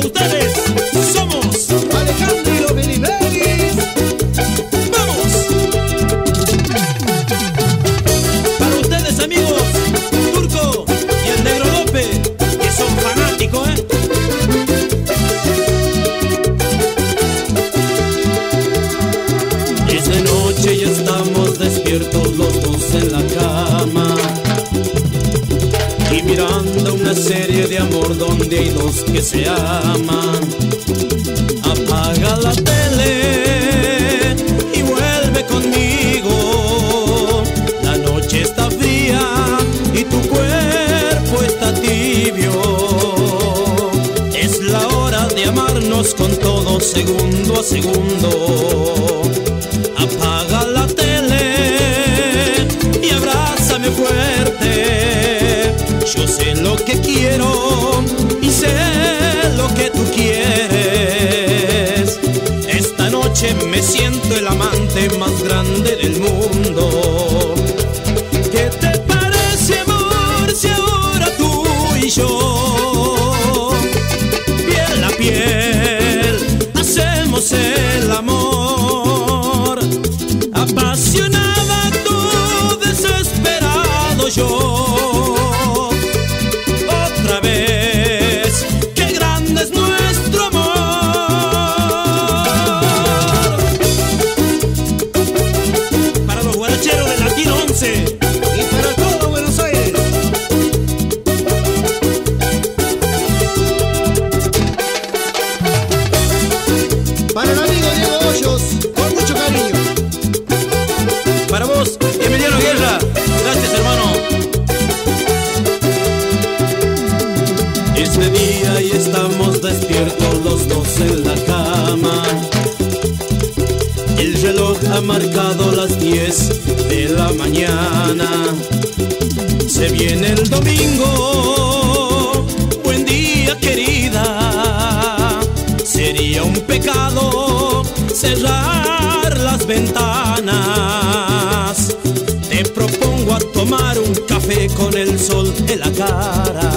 con ustedes. Donde hay dos que se aman. Apaga la tele y vuelve conmigo. La noche está fría y tu cuerpo está tibio. Es la hora de amarnos con todo segundo a segundo sé lo que quiero y sé lo que tú quieres. Esta noche me siento el amante más grande del mundo. ¿Qué te parece, amor, si ahora tú y yo, piel a piel, hacemos el amor? Despiertos los dos en la cama. El reloj ha marcado las 10 de la mañana. Se viene el domingo. Buen día, querida. Sería un pecado cerrar las ventanas. Te propongo a tomar un café con el sol en la cara.